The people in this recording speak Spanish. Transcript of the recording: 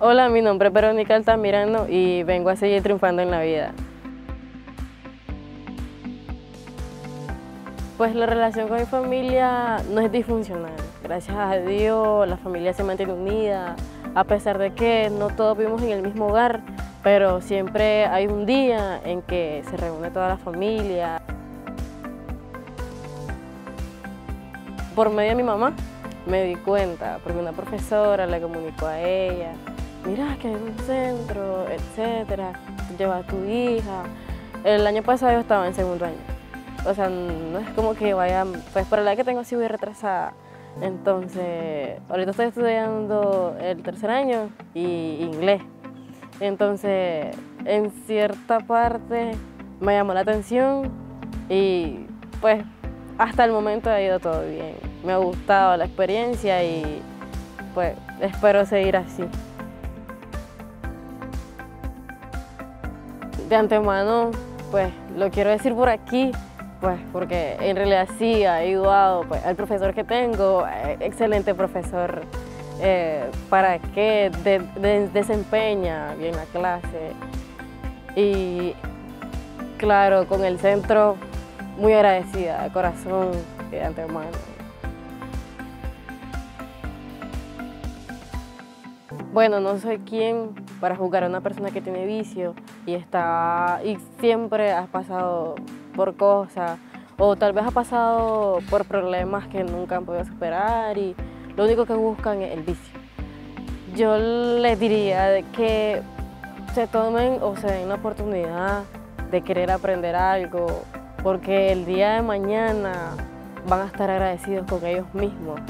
Hola, mi nombre es Verónica Altamirano y vengo a seguir triunfando en la vida. Pues la relación con mi familia no es disfuncional. Gracias a Dios la familia se mantiene unida, a pesar de que no todos vivimos en el mismo hogar, pero siempre hay un día en que se reúne toda la familia. Por medio de mi mamá me di cuenta, porque una profesora le comunicó a ella, mira que hay un centro, etcétera, lleva a tu hija. El año pasado yo estaba en segundo año o sea, no es como que vaya, pues por la edad que tengo sí voy retrasada. Entonces, ahorita estoy estudiando el tercer año y inglés. Entonces, en cierta parte me llamó la atención y pues hasta el momento ha ido todo bien. Me ha gustado la experiencia y pues espero seguir así. De antemano, pues lo quiero decir por aquí, pues porque en realidad sí ha ayudado pues, al profesor que tengo, eh, excelente profesor, eh, para que desempeña bien la clase. Y claro, con el centro muy agradecida, de corazón y de antemano. Bueno, no soy quien para juzgar a una persona que tiene vicio y está y siempre has pasado por cosas o tal vez ha pasado por problemas que nunca han podido superar y lo único que buscan es el vicio. Yo les diría que se tomen o se den la oportunidad de querer aprender algo porque el día de mañana van a estar agradecidos con ellos mismos